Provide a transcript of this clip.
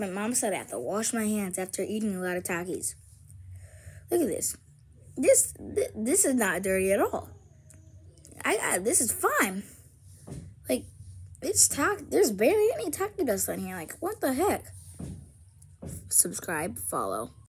My mom said I have to wash my hands after eating a lot of Takis. Look at this. This th- this is not dirty at all. I, got this is fine. Like it's talk. There's barely any Taki dust on here. Like what the heck? Subscribe, follow.